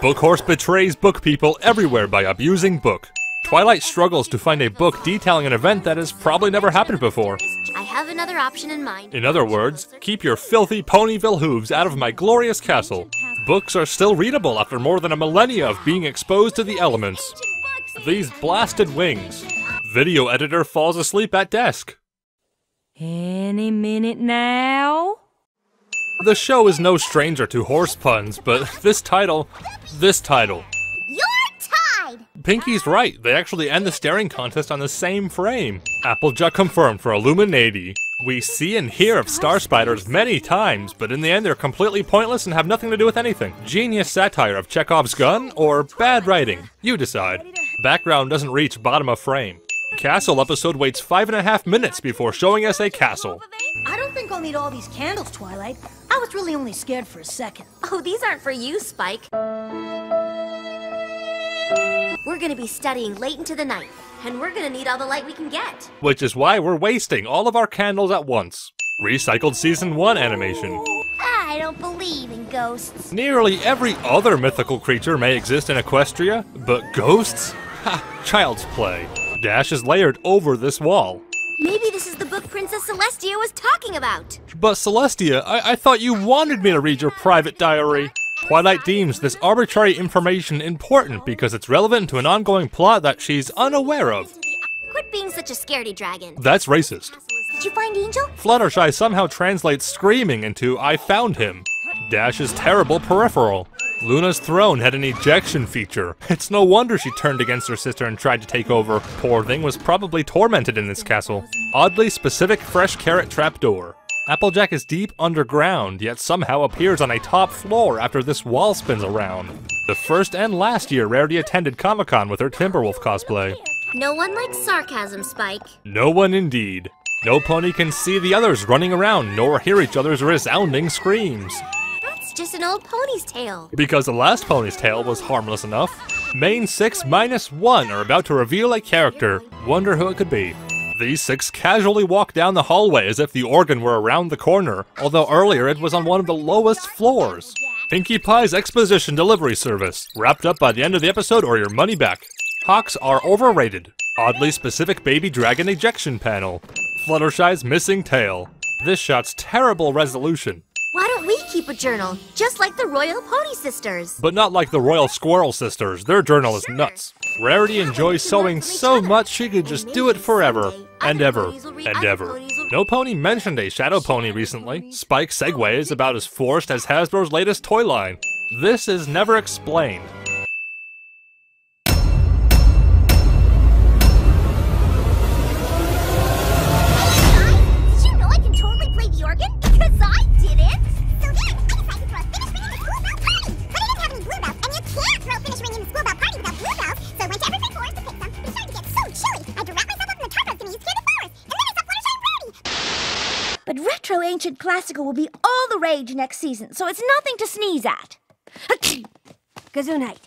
Bookhorse betrays book people everywhere by abusing book. Twilight struggles to find a book detailing an event that has probably never happened before. I have another option in mind. In other words, keep your filthy Ponyville hooves out of my glorious castle. Books are still readable after more than a millennia of being exposed to the elements. These blasted wings. Video editor falls asleep at desk. Any minute now? The show is no stranger to horse puns, but this title, this title. You're tied! Pinkie's right, they actually end the staring contest on the same frame. Applejack confirmed for Illuminati. We see and hear of star spiders many times, but in the end they're completely pointless and have nothing to do with anything. Genius satire of Chekhov's gun, or bad writing? You decide. Background doesn't reach bottom of frame. Castle episode waits five and a half minutes before showing us a castle. I don't think I'll need all these candles, Twilight. I was really only scared for a second. Oh, these aren't for you, Spike. We're gonna be studying late into the night, and we're gonna need all the light we can get. Which is why we're wasting all of our candles at once. Recycled Season 1 animation. I don't believe in ghosts. Nearly every other mythical creature may exist in Equestria, but ghosts? Ha! Child's play. Dash is layered over this wall. Maybe Princess Celestia was talking about. But Celestia, I, I thought you wanted me to read your private diary. Twilight deems this arbitrary information important because it's relevant to an ongoing plot that she's unaware of. Quit being such a scaredy dragon. That's racist. Did you find Angel? Fluttershy somehow translates screaming into I found him. Dash's terrible peripheral. Luna's throne had an ejection feature. It's no wonder she turned against her sister and tried to take over. Poor thing was probably tormented in this castle. Oddly specific fresh carrot trapdoor. Applejack is deep underground, yet somehow appears on a top floor after this wall spins around. The first and last year Rarity attended Comic Con with her Timberwolf cosplay. No one likes sarcasm, Spike. No one indeed. No pony can see the others running around nor hear each other's resounding screams. Just an old pony's tale. Because the last pony's tail was harmless enough. Mane 6 minus 1 are about to reveal a character. Wonder who it could be. These six casually walk down the hallway as if the organ were around the corner, although earlier it was on one of the lowest floors. Pinkie Pie's exposition delivery service, wrapped up by the end of the episode or your money back. Hawks are overrated. Oddly specific baby dragon ejection panel. Fluttershy's missing tail. This shot's terrible resolution, keep a journal, just like the Royal Pony Sisters? but not like the Royal Squirrel Sisters. Their journal is nuts. Rarity enjoys sewing so much she could just do it forever. And ever. And ever. No pony mentioned a shadow pony recently. Spike Segway is about as forced as Hasbro's latest toy line. This is never explained. Ancient classical will be all the rage next season, so it's nothing to sneeze at. Night.